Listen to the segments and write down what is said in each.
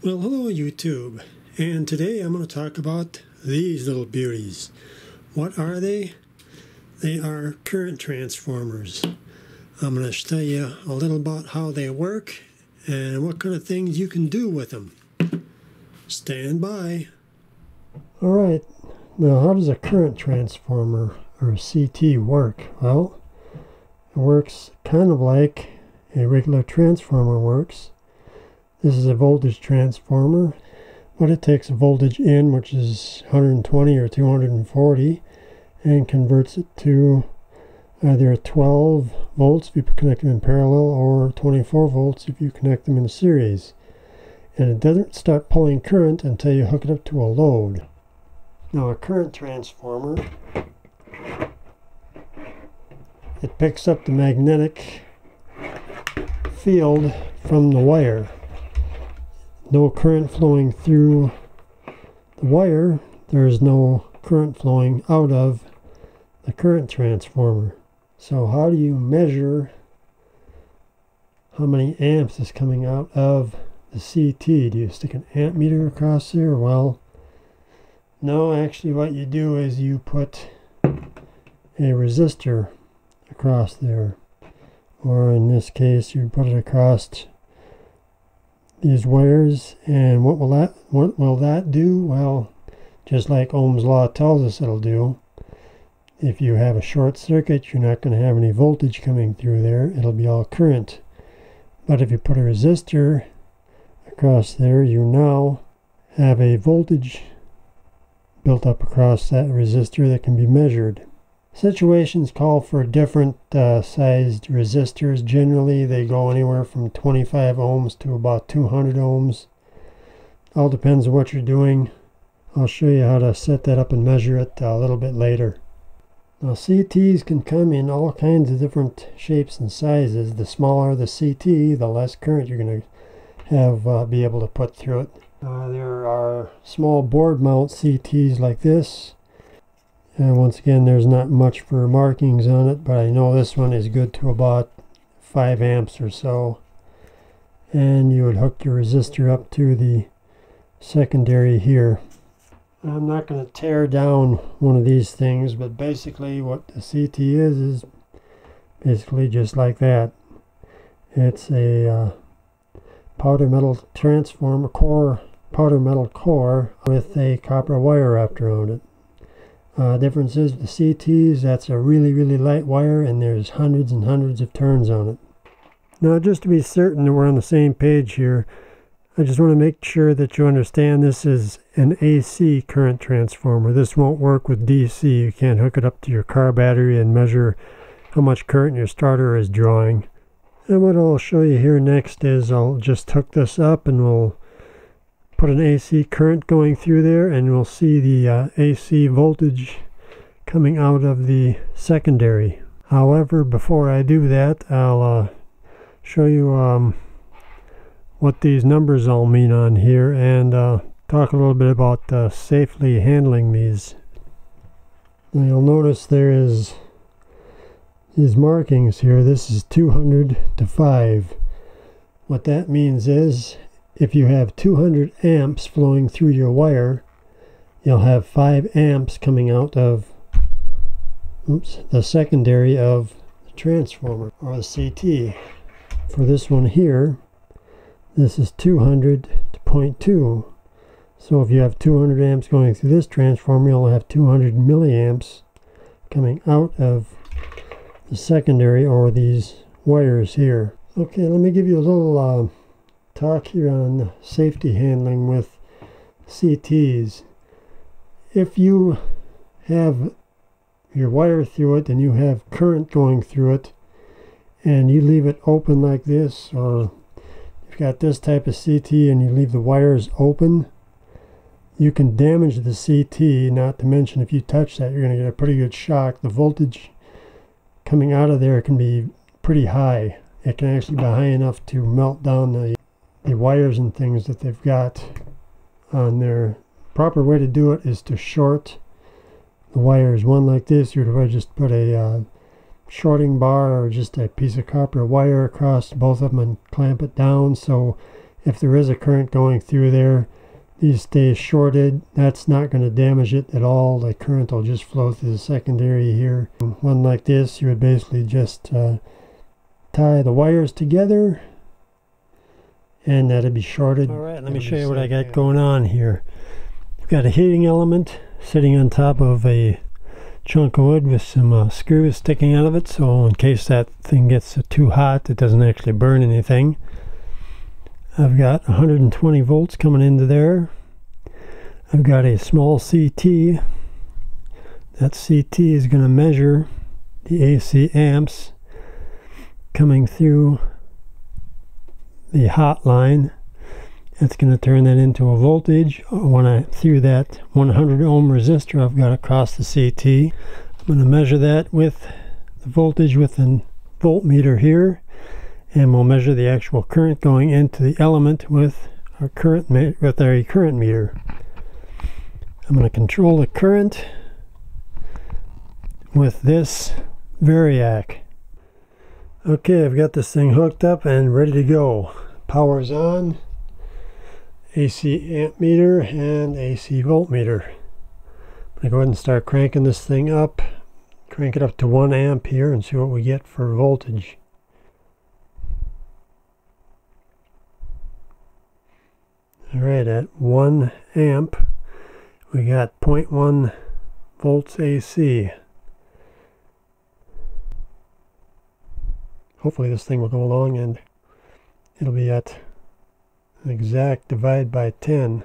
Well, hello YouTube, and today I'm going to talk about these little beauties. What are they? They are current transformers. I'm going to tell you a little about how they work and what kind of things you can do with them. Stand by. Alright, now how does a current transformer or CT work? Well, it works kind of like a regular transformer works this is a voltage transformer, but it takes a voltage in, which is 120 or 240, and converts it to either 12 volts if you connect them in parallel or 24 volts if you connect them in series. And it doesn't start pulling current until you hook it up to a load. Now a current transformer, it picks up the magnetic field from the wire no current flowing through the wire, there is no current flowing out of the current transformer. So how do you measure how many amps is coming out of the CT? Do you stick an amp meter across there? Well, no, actually what you do is you put a resistor across there. Or in this case, you put it across these wires and what will that what will that do? Well just like Ohm's law tells us it'll do if you have a short circuit you're not going to have any voltage coming through there. It'll be all current. But if you put a resistor across there you now have a voltage built up across that resistor that can be measured Situations call for different uh, sized resistors. Generally, they go anywhere from 25 ohms to about 200 ohms. All depends on what you're doing. I'll show you how to set that up and measure it a little bit later. Now CTs can come in all kinds of different shapes and sizes. The smaller the CT, the less current you're going to have uh, be able to put through it. Uh, there are small board mount CTs like this. And once again, there's not much for markings on it, but I know this one is good to about 5 amps or so. And you would hook your resistor up to the secondary here. I'm not going to tear down one of these things, but basically what the CT is, is basically just like that. It's a uh, powder metal transformer core, powder metal core with a copper wire wrapped around it. Uh, difference is the CTs, that's a really, really light wire and there's hundreds and hundreds of turns on it. Now just to be certain that we're on the same page here, I just want to make sure that you understand this is an AC current transformer. This won't work with DC. You can't hook it up to your car battery and measure how much current your starter is drawing. And what I'll show you here next is I'll just hook this up and we'll put an AC current going through there and we'll see the uh, AC voltage coming out of the secondary. However, before I do that, I'll uh, show you um, what these numbers all mean on here and uh, talk a little bit about uh, safely handling these. Now you'll notice there is these markings here. This is 200 to 5. What that means is if you have 200 amps flowing through your wire, you'll have 5 amps coming out of oops, the secondary of the transformer or the CT. For this one here, this is 200 to 0.2. So if you have 200 amps going through this transformer, you'll have 200 milliamps coming out of the secondary or these wires here. Okay, let me give you a little uh, talk here on safety handling with CTs. If you have your wire through it and you have current going through it and you leave it open like this or you've got this type of CT and you leave the wires open you can damage the CT not to mention if you touch that you're going to get a pretty good shock the voltage coming out of there can be pretty high it can actually be high enough to melt down the the wires and things that they've got on there. Proper way to do it is to short the wires. One like this, you would just put a uh, shorting bar or just a piece of copper wire across both of them and clamp it down so if there is a current going through there, these stay shorted. That's not going to damage it at all. The current will just flow through the secondary here. One like this, you would basically just uh, tie the wires together and that'll be shorted. All right, let me show you what I got going on here. I've got a heating element sitting on top of a chunk of wood with some uh, screws sticking out of it so in case that thing gets too hot it doesn't actually burn anything. I've got 120 volts coming into there. I've got a small CT. That CT is going to measure the AC amps coming through the hot line. It's going to turn that into a voltage when I through that 100 ohm resistor I've got across the CT. I'm going to measure that with the voltage with a voltmeter here and we'll measure the actual current going into the element with our current with our current meter. I'm going to control the current with this Variac. Okay, I've got this thing hooked up and ready to go. Power's on. AC amp meter and AC voltmeter. I'm going to go ahead and start cranking this thing up. Crank it up to 1 amp here and see what we get for voltage. Alright, at 1 amp, we got 0.1 volts AC. Hopefully this thing will go along and it'll be at an exact divide by 10.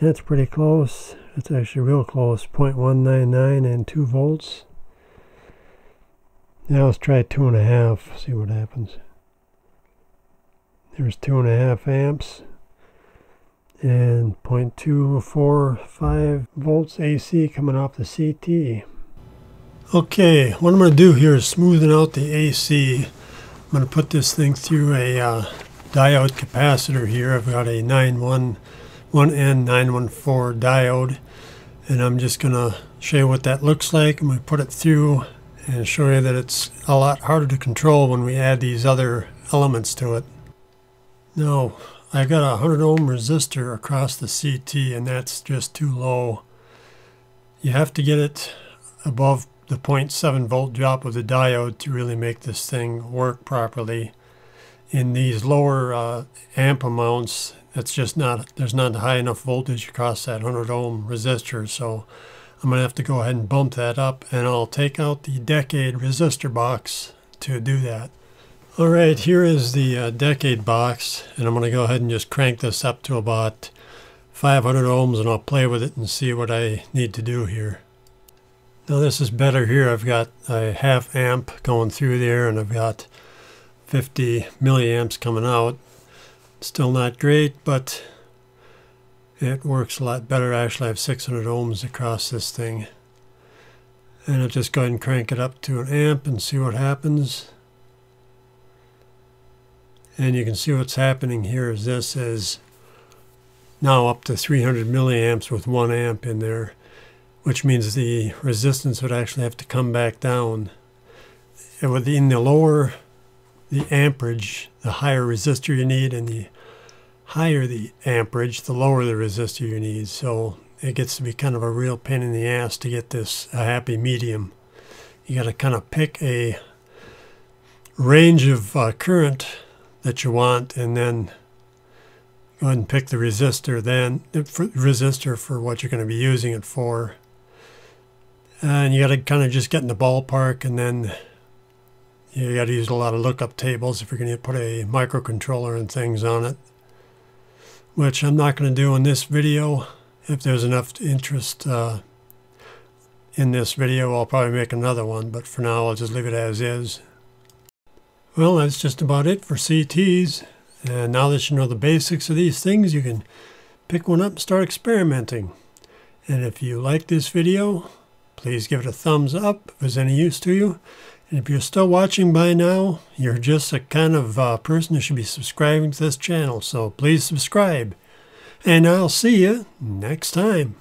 That's pretty close. That's actually real close. 0.199 and 2 volts. Now let's try 2.5, see what happens. There's 2.5 amps and 0.245 volts AC coming off the CT. Okay, what I'm going to do here is smoothing out the AC. I'm going to put this thing through a uh, diode capacitor here. I've got a 91 1N914 diode and I'm just going to show you what that looks like. I'm going to put it through and show you that it's a lot harder to control when we add these other elements to it. Now, I've got a 100 ohm resistor across the CT and that's just too low. You have to get it above the 0.7 volt drop of the diode to really make this thing work properly. In these lower uh, amp amounts, it's just not, there's not high enough voltage across that 100 ohm resistor. So I'm going to have to go ahead and bump that up and I'll take out the decade resistor box to do that. All right, here is the uh, decade box, and I'm going to go ahead and just crank this up to about 500 ohms, and I'll play with it and see what I need to do here. Now this is better here. I've got a half amp going through there, and I've got 50 milliamps coming out. Still not great, but it works a lot better. Actually, I have 600 ohms across this thing. And I'll just go ahead and crank it up to an amp and see what happens. And you can see what's happening here is this is now up to 300 milliamps with 1 amp in there, which means the resistance would actually have to come back down. And within the lower the amperage, the higher resistor you need, and the higher the amperage, the lower the resistor you need. So it gets to be kind of a real pain in the ass to get this a happy medium. You got to kind of pick a range of uh, current that you want and then go ahead and pick the resistor then resistor for what you're going to be using it for and you got to kind of just get in the ballpark and then you got to use a lot of lookup tables if you're going to put a microcontroller and things on it which I'm not going to do in this video if there's enough interest uh, in this video I'll probably make another one but for now I'll just leave it as is well, that's just about it for CTs. And now that you know the basics of these things, you can pick one up and start experimenting. And if you like this video, please give it a thumbs up if it's any use to you. And if you're still watching by now, you're just a kind of uh, person who should be subscribing to this channel. So please subscribe. And I'll see you next time.